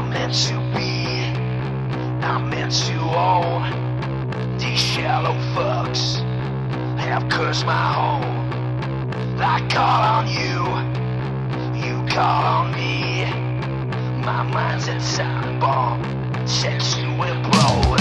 not meant to be, not meant to own. These shallow fucks have cursed my home. I call on you, you call on me. My mind's a time bomb, set to implode.